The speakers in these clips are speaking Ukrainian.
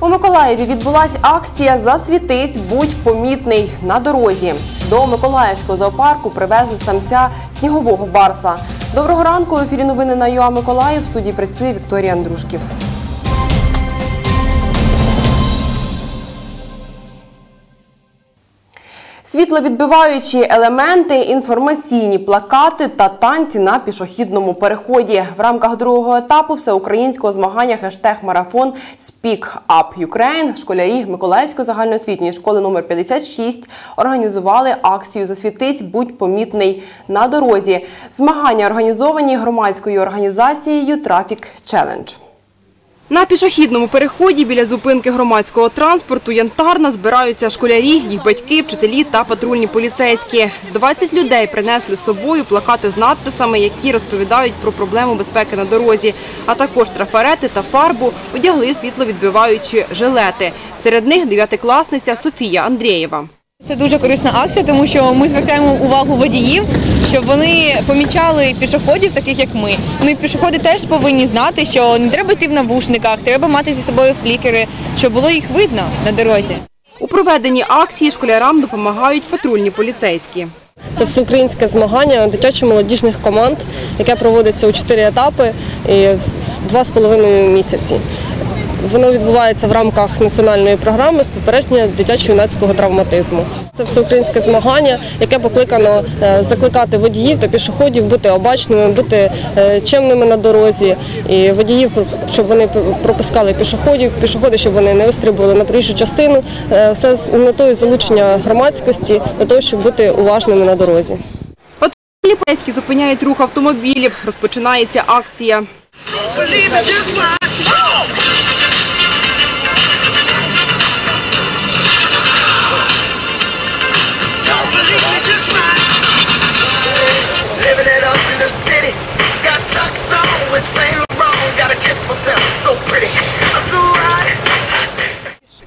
У Миколаєві відбулася акція Засвітись, будь помітний на дорозі. До Миколаївського зоопарку привезли самця снігового барса. Доброго ранку. В ефірі новини на ЮА Миколаїв. В студії працює Вікторія Андрушків. Світловідбиваючі елементи, інформаційні плакати та танці на пішохідному переході. В рамках другого етапу всеукраїнського змагання хештег марафон Speak Up Ukraine школярі Миколаївської загальноосвітньої школи номер 56 організували акцію Засвітись, будь помітний на дорозі. Змагання організовані громадською організацією Traffic Challenge. На пішохідному переході біля зупинки громадського транспорту Янтарна збираються школярі, їх батьки, вчителі та патрульні поліцейські. 20 людей принесли з собою плакати з надписами, які розповідають про проблему безпеки на дорозі, а також трафарети та фарбу одягли світловідбиваючі жилети. Серед них дев'ятикласниця Софія Андрієва. Це дуже корисна акція, тому що ми звертаємо увагу водіїв, щоб вони помічали пішоходів, таких як ми. Ну і пішоходи теж повинні знати, що не треба йти в навушниках, треба мати зі собою флікери, щоб було їх видно на дорозі. У проведенні акції школярам допомагають патрульні поліцейські. Це всеукраїнське змагання дитячо-молодіжних команд, яке проводиться у чотири етапи і два з половиною місяці. Воно відбувається в рамках національної програми з попередження дитячо-юнацького травматизму. Це всеукраїнське змагання, яке покликано е, закликати водіїв та пішоходів бути обачними, бути е, чемними на дорозі, і водіїв, щоб вони пропускали пішоходів, пішоходи, щоб вони не вистрибували на проїжджу частину. Е, Все з метою залучення громадськості для того, щоб бути уважними на дорозі. Патрульні поліцейські зупиняють рух автомобілів. Розпочинається акція.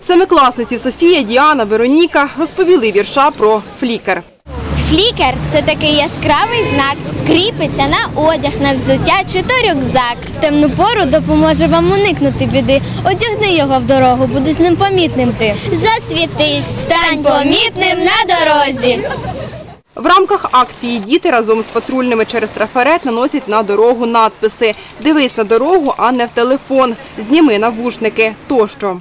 Семикласниці Софія, Діана, Вероніка розповіли вірша про флікер. Флікер це такий яскравий знак, кріпиться на одяг, на взуття чи то рюкзак. В темну пору допоможе вам уникнути біди. Одягни його в дорогу, буде з ним помітним ти. Засвітись, стань помітним на дорозі. В рамках акції діти разом з патрульними через трафарет наносять на дорогу надписи Дивись на дорогу, а не в телефон. Зніми навушники тощо.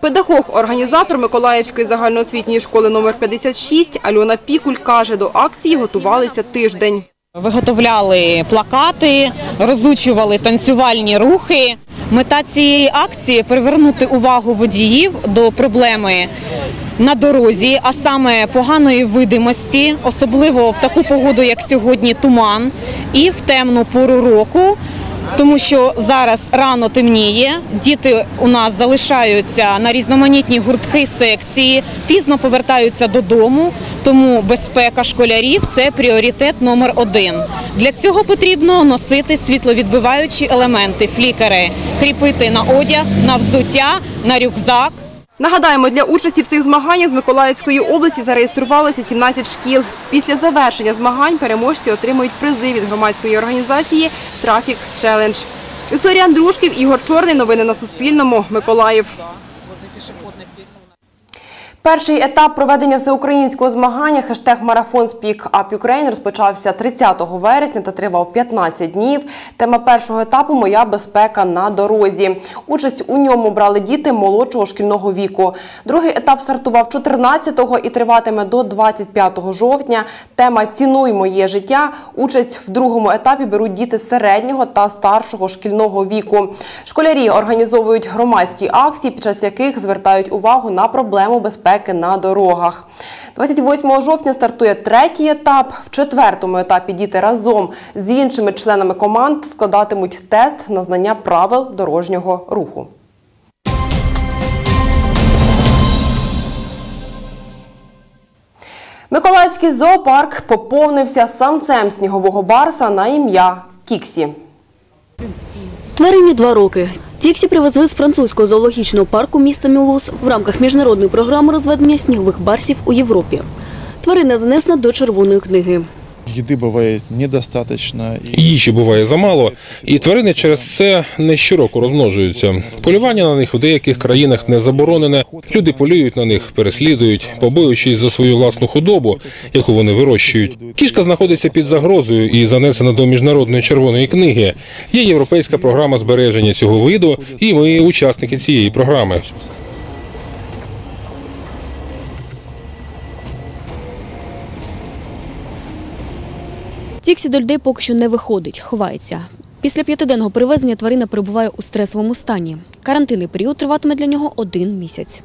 Педагог-організатор Миколаївської загальноосвітньої школи номер 56 Альона Пікуль каже, до акції готувалися тиждень. Виготовляли плакати, розучували танцювальні рухи. Мета цієї акції привернути увагу водіїв до проблеми на дорозі, а саме поганої видимості, особливо в таку погоду, як сьогодні, туман, і в темну пору року. Тому що зараз рано темніє, діти у нас залишаються на різноманітні гуртки секції, пізно повертаються додому, тому безпека школярів це пріоритет номер один. Для цього потрібно носити світловідбиваючі елементи, флікери, кріпити на одяг, на взуття, на рюкзак. Нагадаємо, для участі в цих змаганнях з Миколаївської області зареєструвалося 17 шкіл. Після завершення змагань переможці отримують призи від громадської організації Traffic Challenge. Вікторія Андрушків, Ігор Чорний. Новини на Суспільному. Миколаїв. Перший етап проведення всеукраїнського змагання хештег марафон Speak Up Ukraine розпочався 30 вересня та тривав 15 днів. Тема першого етапу Моя безпека на дорозі. Участь у ньому брали діти молодшого шкільного віку. Другий етап стартував 14-го і триватиме до 25 жовтня. Тема Цінуй моє життя. Участь в другому етапі беруть діти середнього та старшого шкільного віку. Школярі організовують громадські акції, під час яких звертають увагу на проблему безпеки на дорогах. 28 жовтня стартує третій етап. В четвертому етапі діти разом з іншими членами команд складатимуть тест на знання правил дорожнього руху. Миколаївський зоопарк поповнився самцем снігового барса на ім'я Тіксі. Тварині два роки. Тіксі привезли з французького зоологічного парку міста Мюлуз в рамках міжнародної програми розведення снігових барсів у Європі. Тварина занесена до червоної книги. Еды бывает недостаточно. и Їжі буває замало, і тварини через це не щороку розмножуються. Полювання на них в деяких країнах не заборонене. Люди полюють на них, переслідують, побоюючись за свою власну худобу, яку вони вирощують. Кішка знаходиться під загрозою і занесена до міжнародної червоної книги. Є європейська програма збереження цього виду, і ми учасники цієї програми. Тіксі до людей поки що не виходить, ховається. Після п'ятиденного привезення тварина перебуває у стресовому стані. Карантинний період триватиме для нього один місяць.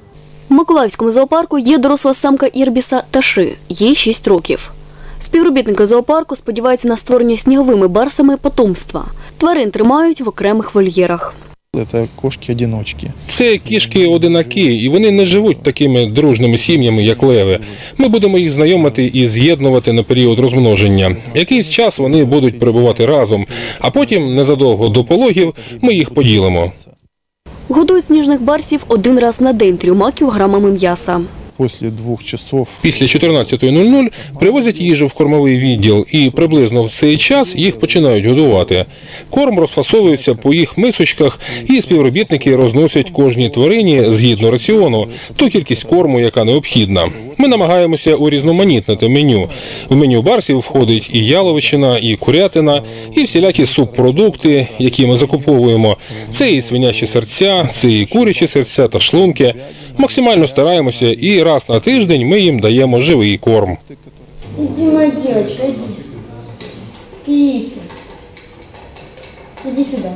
У Миколаївському зоопарку є доросла самка Ірбіса Таши, їй 6 років. Співробітники зоопарку сподіваються на створення сніговими барсами потомства. Тварин тримають в окремих вольєрах. Это кошки-одиночки. Це кішки одинаки, і вони не живуть такими дружними сім'ями, як леви. Ми будемо їх знайомити і з'єднувати на період розмноження. Якийсь час вони будуть перебувати разом, а потім, незадовго до пологів, ми їх поділимо. Годують сніжних барсів один раз на день трьома кілограмами м'яса. После двох часов Після 14.00 привозять їжу в кормовий відділ, і приблизно в цей час їх починають годувати. Корм розфасовується по їх мисочках, і співробітники розносять кожній тварині згідно раціону ту кількість корму, яка необхідна. Ми намагаємося урізноманітнити меню. В меню барсів входить і яловичина, і курятина, і всілякі субпродукти, які ми закуповуємо. Це і свинячі серця, це і курячі серця та шлунки. Максимально стараємося, і раз на тиждень ми їм даємо живий корм. Иди, моя девочка, иди. Киса. Иди сюда.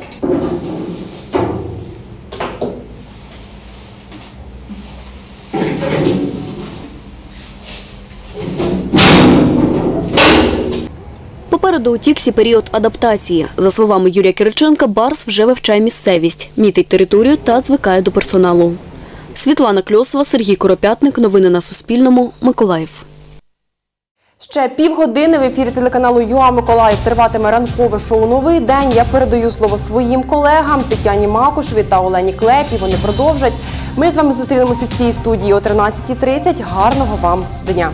Попереду у період адаптації. За словами Юрія Кириченка, Барс вже вивчає місцевість, мітить територію та звикає до персоналу. Світлана Кльосова, Сергій Коропятник. Новини на Суспільному. Миколаїв. Ще півгодини в ефірі телеканалу ЮА Миколаїв триватиме ранкове шоу Новий день. Я передаю слово своїм колегам Тетяні Макушеві та Олені Клепі. Вони продовжать. Ми з вами зустрінемося у цій студії о 13.30. Гарного вам дня!